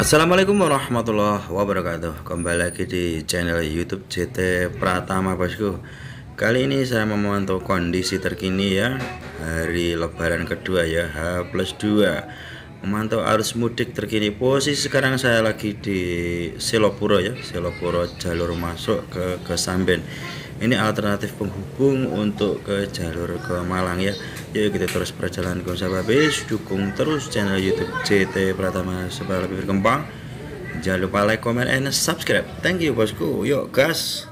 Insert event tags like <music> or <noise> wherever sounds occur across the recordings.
Assalamualaikum warahmatullahi wabarakatuh. Kembali lagi di channel youtube JT Pratama bosku. Kali ini saya memantau kondisi terkini ya Hari lebaran kedua ya H plus 2 Memantau arus mudik terkini Posisi sekarang saya lagi di Selopuro ya Selopuro jalur masuk ke Kesamben ini alternatif penghubung untuk ke jalur ke Malang ya. Yuk kita terus perjalanan ke habis dukung terus channel youtube CT Pratama supaya lebih berkembang. Jangan lupa like, comment, and subscribe. Thank you bosku. Yuk gas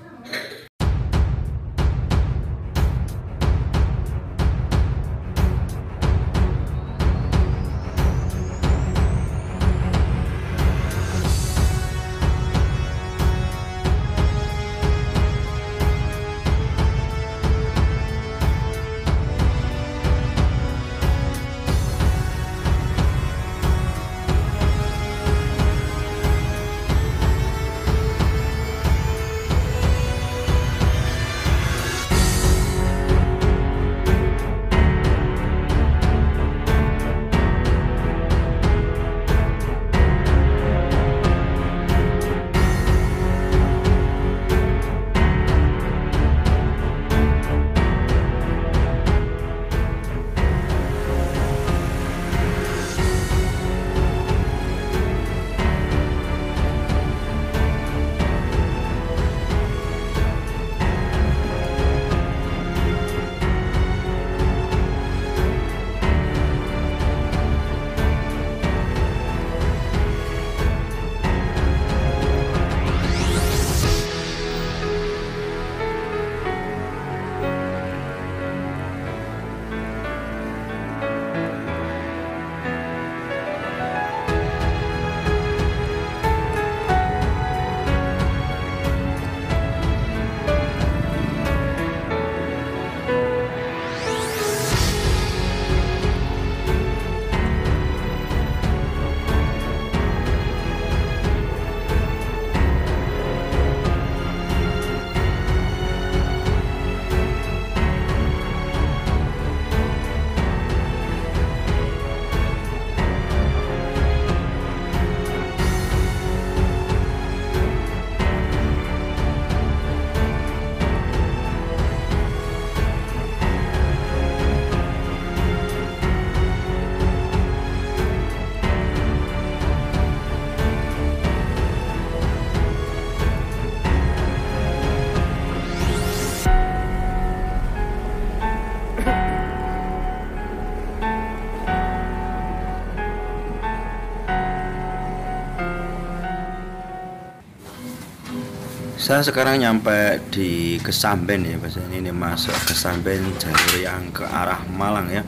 saya sekarang nyampe di Kesamben ya bahasa ini, ini masuk Kesamben jalur yang ke arah Malang ya.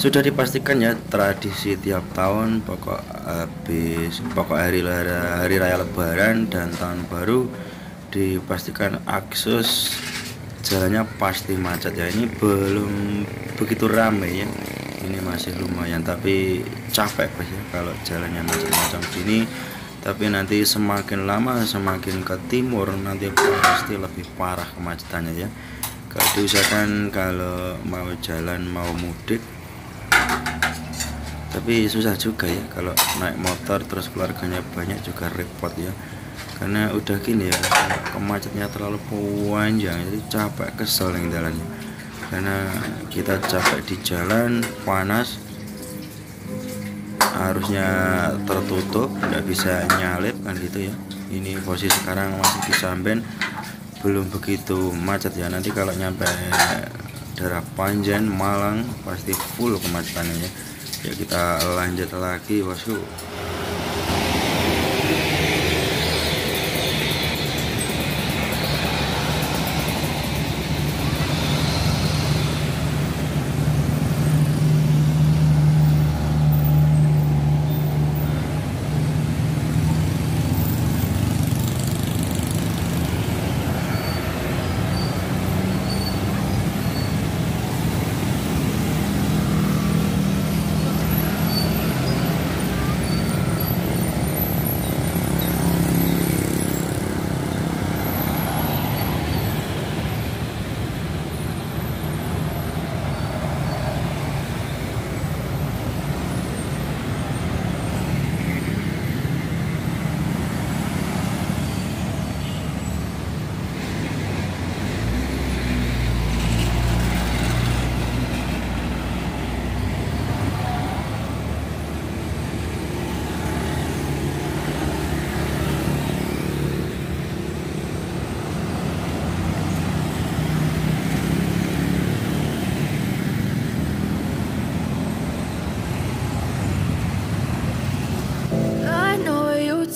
Sudah dipastikan ya tradisi tiap tahun pokok habis pokok hari hari raya lebaran dan tahun baru dipastikan akses jalannya pasti macet ya. Ini belum begitu ramai ya. Ini masih lumayan tapi capek ya kalau jalannya macam-macam gini tapi nanti semakin lama semakin ke timur nanti pasti lebih parah kemacetannya ya. Kalau diusahakan kalau mau jalan mau mudik. Tapi susah juga ya kalau naik motor terus keluarganya banyak juga repot ya. Karena udah gini ya kemacetnya terlalu panjang jadi capek kesel yang jalannya. Karena kita capek di jalan panas harusnya tertutup tidak bisa nyalip kan gitu ya. Ini posisi sekarang masih di Samben belum begitu macet ya. Nanti kalau nyampe daerah Panjen Malang pasti full kemacetannya ya. Ya kita lanjut lagi bosku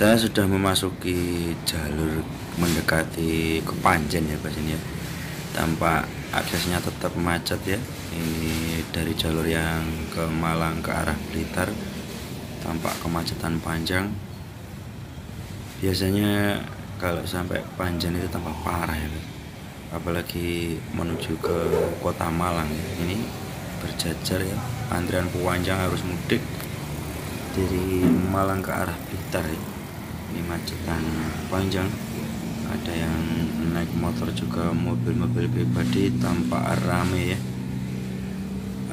Saya sudah memasuki jalur mendekati Kepanjen ya Pak ini ya. Tampak aksesnya tetap macet ya. Ini dari jalur yang ke Malang ke arah Blitar tampak kemacetan panjang. Biasanya kalau sampai Panjen itu tampak parah ya. Apalagi menuju ke kota Malang ya. Ini berjajar ya. Antrian panjang harus mudik dari Malang ke arah Blitar ya. Ini macetan panjang. Ada yang naik motor juga mobil-mobil pribadi tampak rame ya.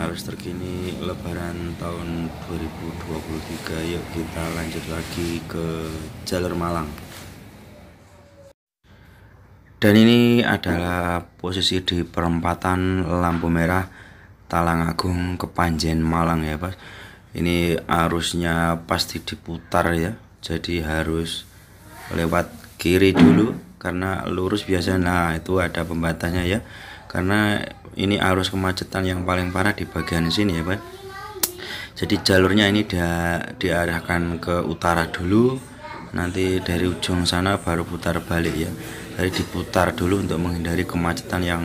Harus terkini Lebaran tahun 2023. Yuk kita lanjut lagi ke jalur Malang. Dan ini adalah posisi di perempatan lampu merah Talang Agung Kepanjen Malang ya Pak. Ini arusnya pasti diputar ya. Jadi harus lewat kiri dulu karena lurus biasa. Nah itu ada pembatasnya ya. Karena ini arus kemacetan yang paling parah di bagian sini ya Pak. Jadi jalurnya ini dia diarahkan ke utara dulu. Nanti dari ujung sana baru putar balik ya. Jadi diputar dulu untuk menghindari kemacetan yang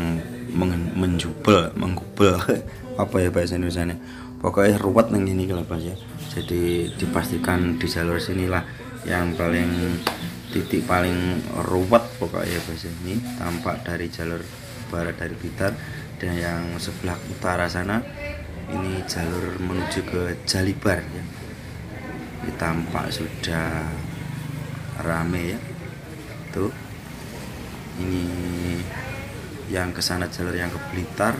men- menjubel menggubel. <laughs> Apa ya bahasa Indonesia pokoknya ruwet neng ini kalau ya jadi dipastikan di jalur sinilah yang paling titik paling ruwet pokoknya bahasa ini. Tampak dari jalur barat dari Blitar dan yang sebelah utara sana ini jalur menuju ke Jalibar ya. Ini tampak sudah rame ya. Tuh. Ini yang ke sana jalur yang ke Blitar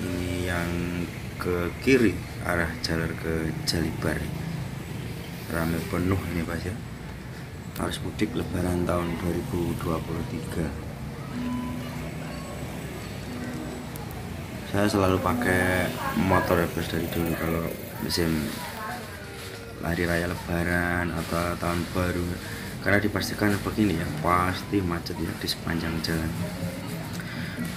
ini yang ke kiri arah jalur ke Jalibar. Rame penuh ini pas ya. Harus mudik lebaran tahun 2023 saya selalu pakai motor ya bos dari dulu. Kalau musim hari raya lebaran atau tahun baru karena dipastikan begini ya pasti macet ya di sepanjang jalan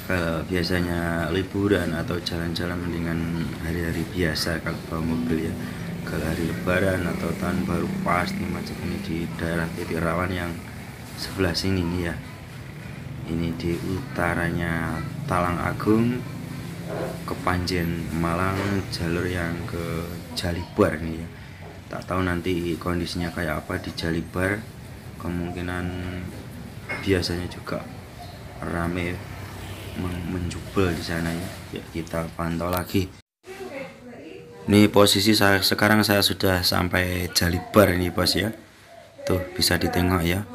kalau biasanya liburan atau jalan-jalan mendingan hari-hari biasa kalau bawa mobil ya. Kalau hari lebaran atau tahun baru pasti macet ini di daerah titik rawan yang sebelah sini nih ya. Ini di utaranya Talang Agung Kepanjen Malang jalur yang ke Jalibar nih ya. Tak tahu nanti kondisinya kayak apa di Jalibar. Kemungkinan biasanya juga rame menjubel di sana ya. ya kita pantau lagi. Ini posisi saya sekarang saya sudah sampai Jalibar ini bos ya. Tuh bisa ditengok ya.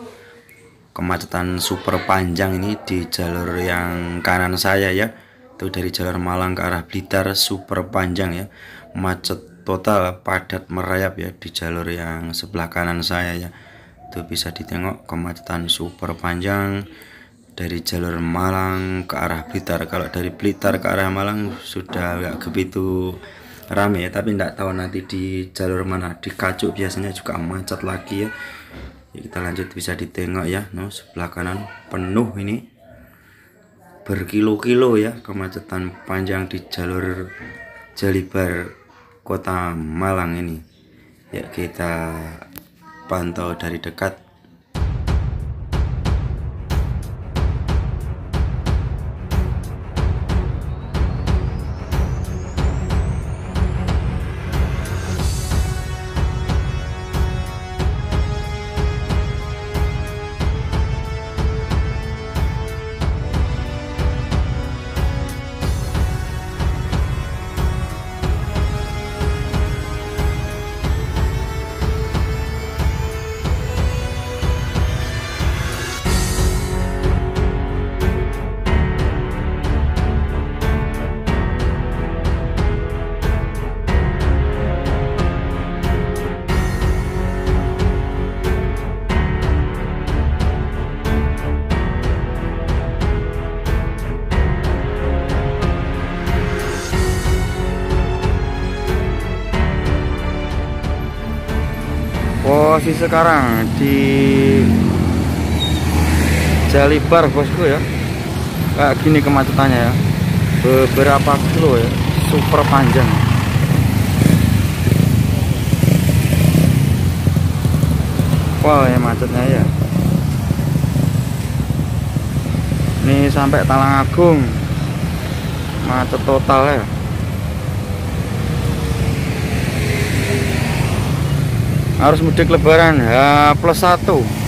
Kemacetan super panjang ini di jalur yang kanan saya ya. Itu dari jalur Malang ke arah Blitar super panjang ya. Macet total padat merayap ya di jalur yang sebelah kanan saya ya. Itu bisa ditengok kemacetan super panjang dari jalur Malang ke arah Blitar. Kalau dari Blitar ke arah Malang sudah nggak begitu rame ya tapi tidak tahu nanti di jalur mana. Di Kajuk biasanya juga macet lagi ya. Ya, kita lanjut bisa ditengok ya. No sebelah kanan penuh ini. Berkilo-kilo ya kemacetan panjang di jalur Jalibar kota Malang ini. Ya kita pantau dari dekat posisi sekarang di Jalibar bosku ya. Kayak gini kemacetannya ya. Beberapa kilo ya super panjang. Wow ya macetnya ya. Ini sampai Talang Agung macet total ya harus mudik lebaran H plus 1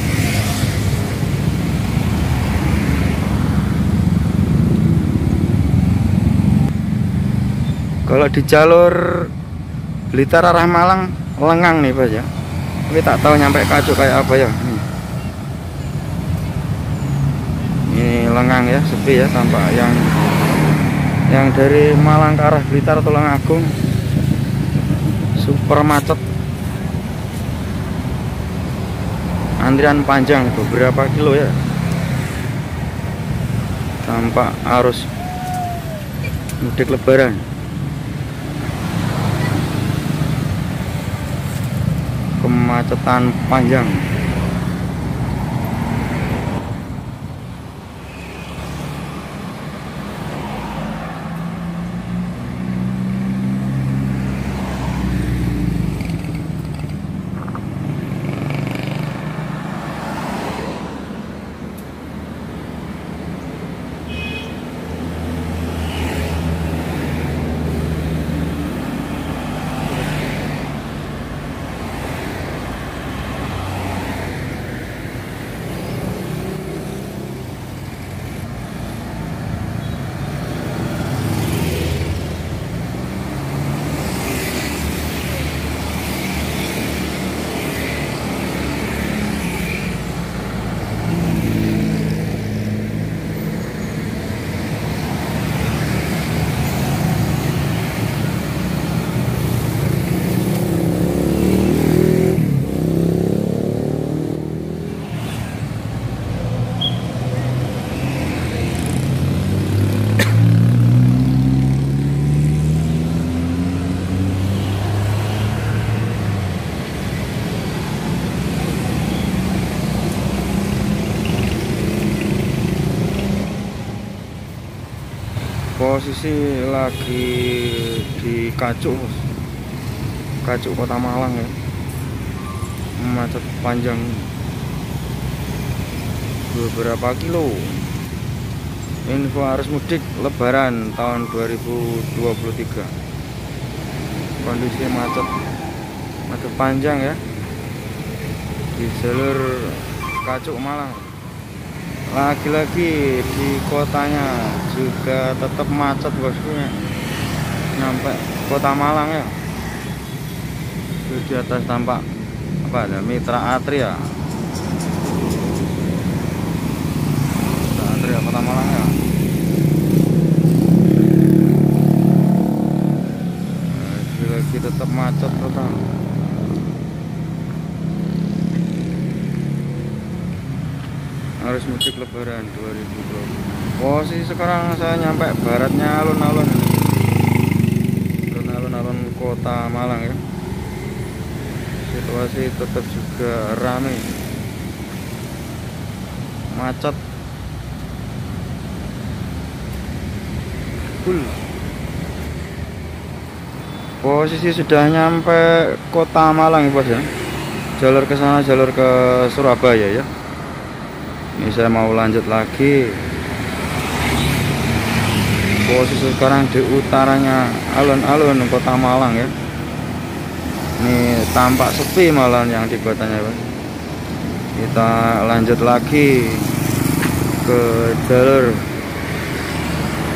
kalau di jalur Blitar arah Malang lengang nih Pak ya. Tapi tak tahu nyampe kacu kayak apa ya. Ini lengang ya sepi ya tampak. Yang yang dari Malang ke arah Blitar Tulang Agung super macet antrian panjang beberapa kilo ya. Tampak arus mudik lebaran. Kemacetan panjang posisi lagi di Kacuk. Kacuk Kota Malang ya. Macet panjang. Beberapa kilo. Info arus mudik lebaran tahun 2023 kondisi macet. Macet panjang ya. Di jalur Kacuk Malang lagi-lagi di kotanya juga tetap macet bosku ya. Sampai kota Malang ya. Itu di atas tampak apa ada Mitra Atria Mitra Atria kota Malang ya. Lagi-lagi tetap macet total. Harus mudik lebaran 2020 posisi sekarang saya nyampe baratnya alun-alun alun-alun alun kota Malang ya. Situasi tetap juga ramai macet. Full. Posisi sudah nyampe kota Malang ya bos ya. Jalur ke sana jalur ke Surabaya ya ini saya mau lanjut lagi. Posisi sekarang di utaranya alun-alun kota Malang ya. Ini tampak sepi malah yang di kotanya kita lanjut lagi ke jalur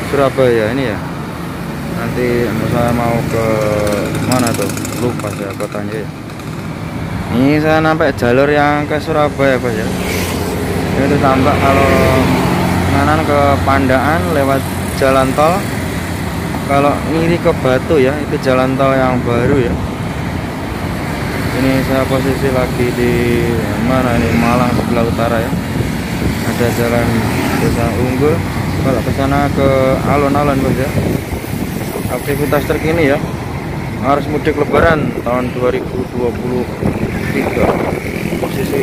Surabaya ini ya. Nanti saya mau ke mana tuh? Lupa saya kotanya ya. Ini saya nampak jalur yang ke Surabaya Pak ya itu tampak kalau kanan ke Pandaan lewat jalan tol. Kalau ini ke Batu ya itu jalan tol yang baru ya. Ini saya posisi lagi di mana ini? Malang sebelah utara ya. Ada jalan desa Unggul. Kalau ke sana ke alun-alun bos ya. Aktivitas terkini ya. Harus mudik lebaran tahun 2023 posisi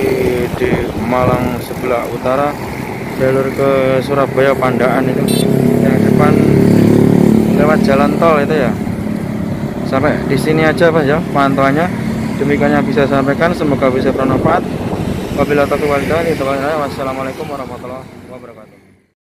di Malang sebelah utara jalur ke Surabaya Pandaan itu. Yang depan lewat jalan tol itu ya. Sampai di sini aja Pak ya pantauannya. Demikian yang bisa sampaikan semoga bisa bermanfaat. Wabillahi taufiq walhidayah wassalamualaikum warahmatullahi wabarakatuh